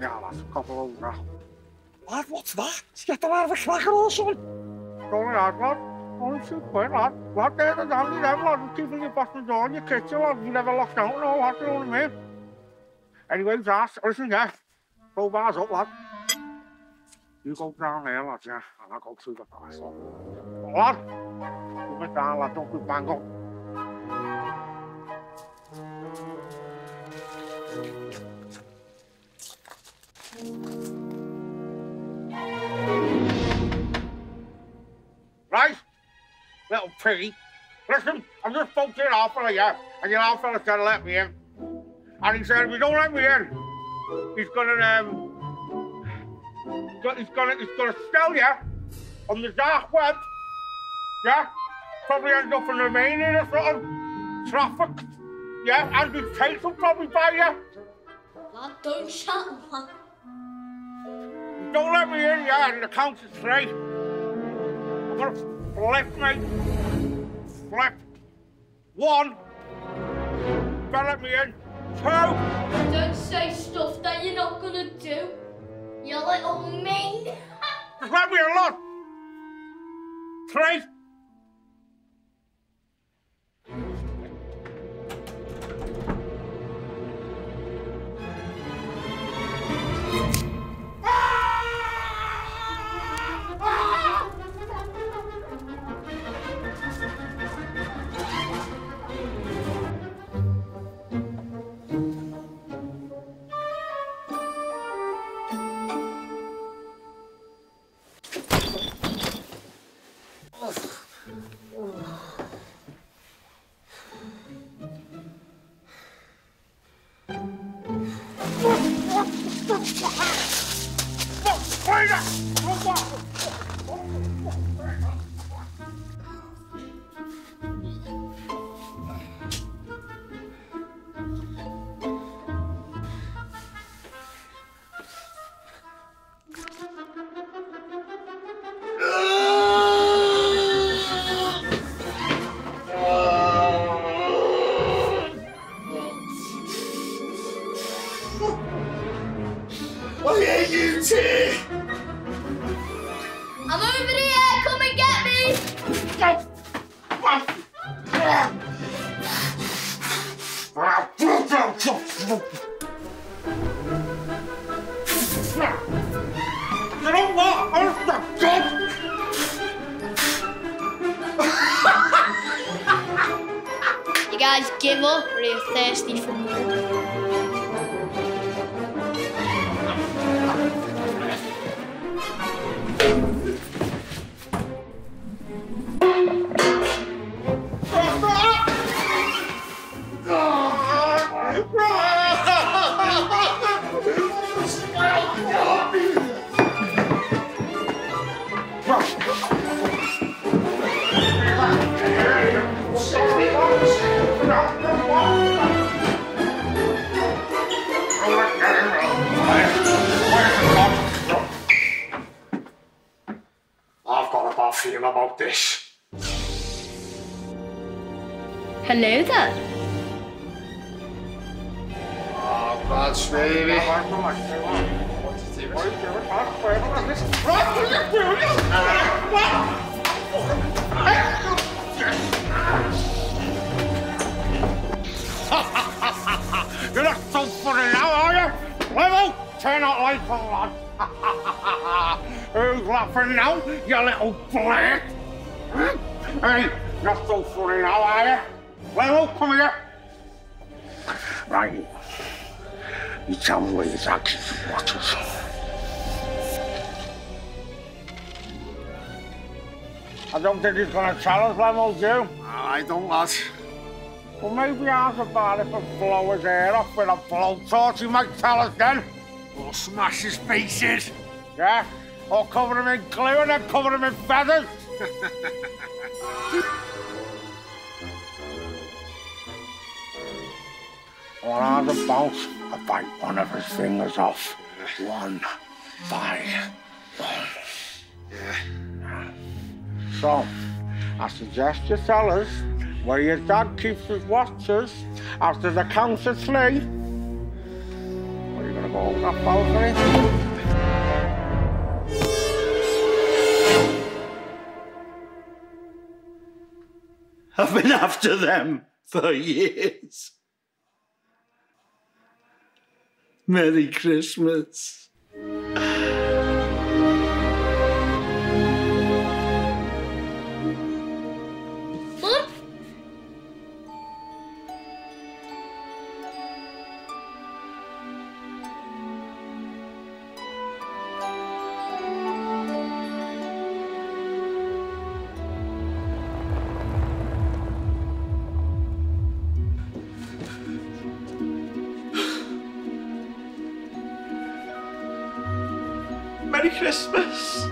Yeah, lads, couple over. Lad, what's that? Did you get them out of a cracker or something? Going out, lad. Only two quid, lad. Lad, there's a dandy them, lad. And keeping your back the door in your kitchen, out and all that, you know what I mean? Anyway, Josh, listen, yeah. Go lad. You go down there, lad, yeah. And I'll go through the car, so. Lad, you went down, lad. Don't be Right? Little piggy. Listen, I'm just to your old fella, yeah, and your said to let me in. And he said, if you don't let me in, he's gonna, um, he's gonna, he's gonna sell you on the dark web, yeah? Probably end up in Romania or something, trafficked, yeah? Andrew Tate will probably buy you. Lad, don't shout, man. Don't let me in, yeah, and the count is three. I'm gonna flip, mate. Flip. One. Don't let me in. Two. Don't say stuff that you're not gonna do. You little mean. Let me lad. Three. Yeah. Hate you, T! I'm over here. Come and get me. You know what? Oh, the God! You guys give up or are you thirsty for more? Hello there. That's baby. You're not so funny now, are you? Level, turn that light on. Who's laughing now, you little blat? Hey, not so funny now, are you? Level, come here. Right. You tell me where your and watches. I don't think he's gonna tell us, Level, do you? I don't, lad. Well, maybe ask about if I blow his hair off with a blowtorch. He might tell us then. Or smash his faces. Yeah? Or cover him in glue and then cover him in feathers. What are the about? I bite one of his fingers off. One by one. Yeah. So, I suggest you tell us where your dad keeps his watches after the count of three. photograph out for it. I've been after them for years. Merry Christmas. Merry Christmas.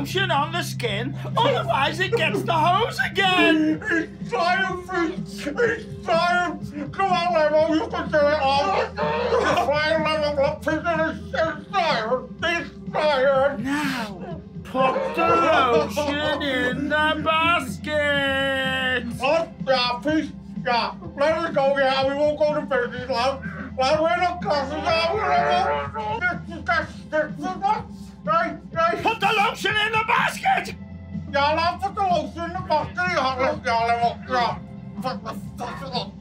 Lotion on the skin, otherwise it gets the hose again. He's tired, Pete. He's tired. Come on, Lemo, you can do it all. He's trying, Lemo, but Pete is so tired. He's tired. Now, put the lotion in the basket. Oh, yeah, Pete. Yeah, let us go, yeah. We won't go to business, love. Love, we're not classes, yeah. We're not. This is this is what? Right, right. Put the lotion in the basket. Yeah, I'll put the lotion in the basket. Go, Lemo. Yeah. Put the put the lotion.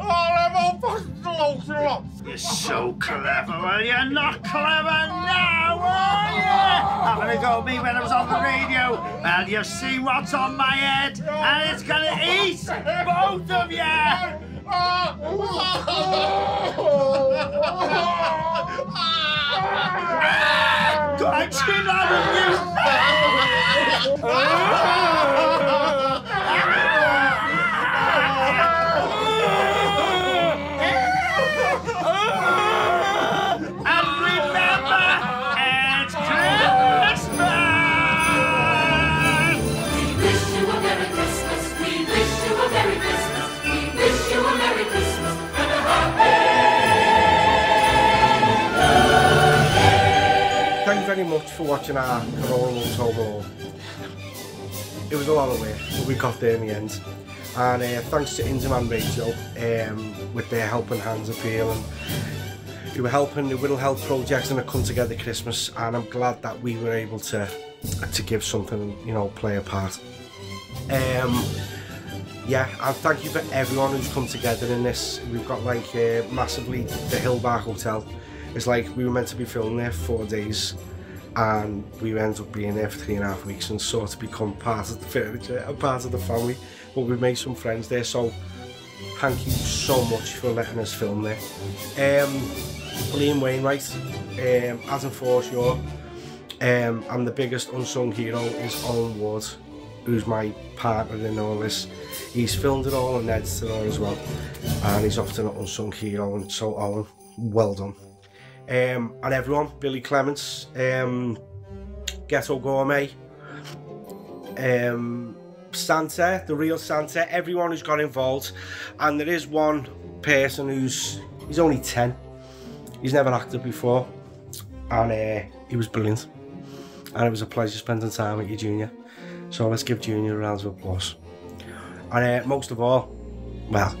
Oh, put the on. You're so clever. Well, you're not clever now, are you? Having a go at me when I was on the radio. Well, you've seen what's on my head, and it's gonna eat both of you. God, chill out very much for watching our Corolla Alone. It was a lot of work, but we got there in the end. And uh, thanks to In Demand Radio um, with their helping hands appeal and who were helping the Wirral Health projects and a come together Christmas and I'm glad that we were able to to give something, you know, play a part. Um, yeah, and thank you for everyone who's come together in this. We've got like uh, massively the Hillbark Hotel. It's like we were meant to be filming there for four days and we ended up being there for three and a half weeks and sort of become part of the furniture and part of the family. But we've made some friends there, so thank you so much for letting us film there. Um, Liam Wainwright, um, as in Foreshore, um, and the biggest unsung hero is Owen Ward, who's my partner in all this. He's filmed it all and edited it all as well, and he's often an unsung hero, and so Owen, well done. Um, and everyone, Billy Clements, um, Ghetto Gourmet, um, Santa, the real Santa, everyone who's got involved. And there is one person who's, he's only 10. He's never acted before. And uh, he was brilliant. And it was a pleasure spending time with you, Junior. So let's give Junior a round of applause. And uh, most of all, well,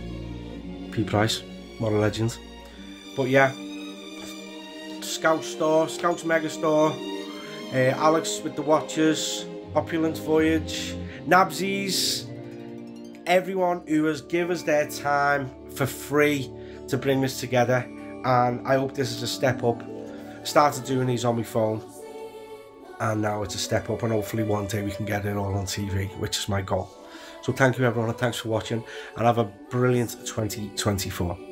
P Price, what a legend. But yeah, Scout Store, Scouts Mega Store, uh, Alex with the Watchers, Opulent Voyage, Nabsies, everyone who has given us their time for free to bring this together. And I hope this is a step up. Started doing these on my phone, and now it's a step up, and hopefully one day we can get it all on TV, which is my goal. So thank you everyone, and thanks for watching, and have a brilliant 2024.